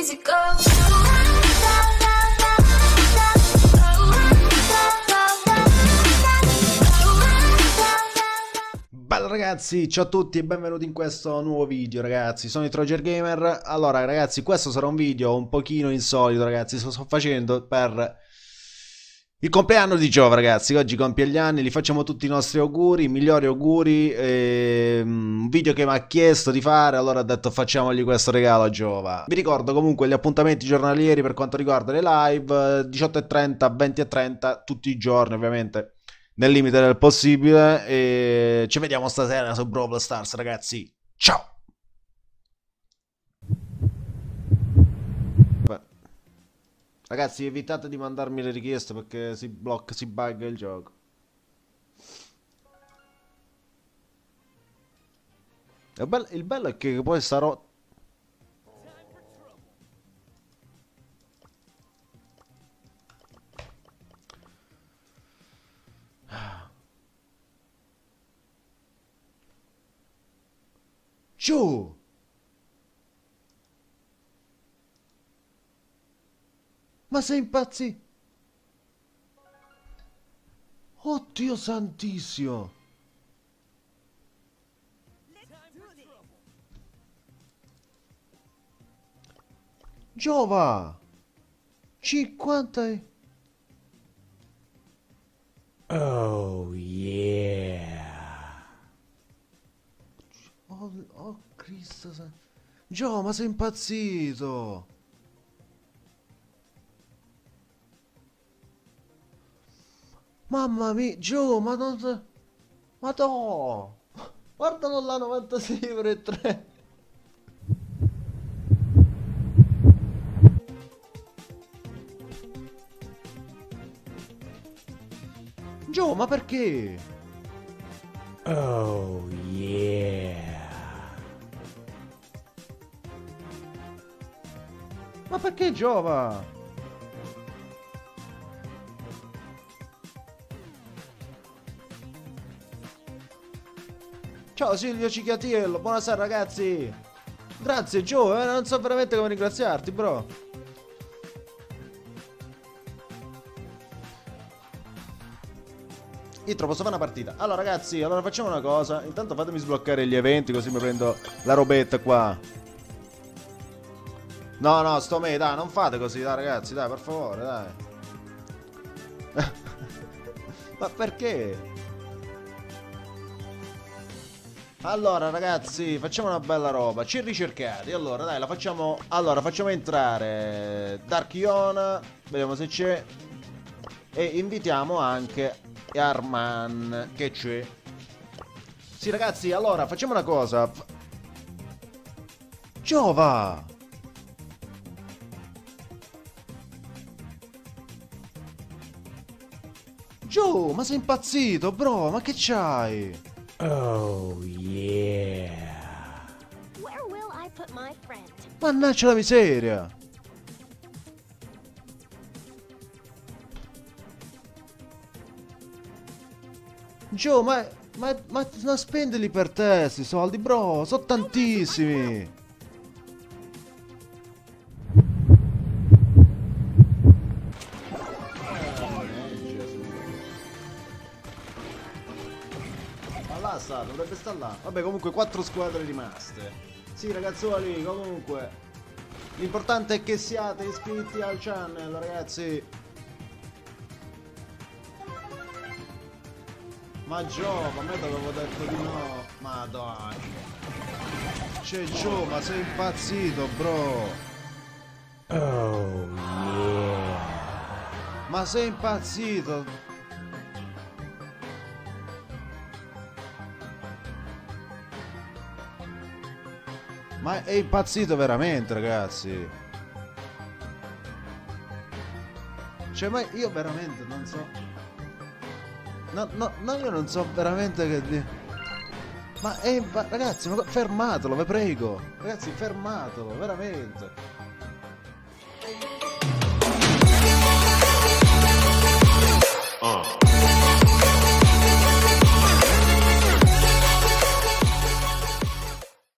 easy. Bella ragazzi, ciao a tutti e benvenuti in questo nuovo video ragazzi, sono il Troger Gamer. Allora ragazzi, questo sarà un video un pochino insolito ragazzi, lo sto facendo per il compleanno di Giova ragazzi, oggi compie gli anni, gli facciamo tutti i nostri auguri, i migliori auguri ehm, Un video che mi ha chiesto di fare, allora ho detto facciamogli questo regalo a Giova Vi ricordo comunque gli appuntamenti giornalieri per quanto riguarda le live 18.30, 20.30, tutti i giorni ovviamente nel limite del possibile. E ci vediamo stasera su Brawl Stars, ragazzi. Ciao! Ragazzi, evitate di mandarmi le richieste perché si blocca, si bugga il gioco. Il bello, il bello è che poi sarò Giù! Ma sei impazzito? Oddio santissimo! Giova! 50 e... Oh yeah! Oh, oh Cristo Gio, ma sei impazzito! Mamma mia, Gio, ma non... Ma no! Guardalo là, 96 per 3! Gio, ma perché? Oh yeah! Ma perché Giova? Ciao Silvio Cicchiatiello, buonasera ragazzi! Grazie Gio, eh, non so veramente come ringraziarti, bro. Intro, posso fare una partita? Allora ragazzi, allora facciamo una cosa. Intanto fatemi sbloccare gli eventi così mi prendo la robetta qua. No, no, sto me, dai, non fate così, dai ragazzi, dai, per favore, dai. Ma perché? Allora ragazzi, facciamo una bella roba, ci ricercate, allora dai, la facciamo, allora facciamo entrare Dark Iona, vediamo se c'è, e invitiamo anche Arman, che c'è. Sì ragazzi, allora facciamo una cosa. Giova! Gio, ma sei impazzito, bro? Ma che c'hai? Oh yeah! Where will I put my friend? Mannaggia la miseria! Gio, ma, ma, ma non spendili per te questi soldi, bro! Sono tantissimi! Là sta, dovrebbe stare là. Vabbè, comunque quattro squadre rimaste. Sì, ragazzuoli, comunque. L'importante è che siate iscritti al channel, ragazzi. Ma Gio, a me l'avevo detto di no. Ma dai. C'è Gio, ma sei impazzito, bro. Oh, yeah. Ma sei impazzito? Ma è impazzito veramente, ragazzi. Cioè, ma io veramente non so. No, no, no, io non so veramente che di... Ma è impa- ragazzi, ma fermatelo, vi prego. Ragazzi, fermatelo, veramente.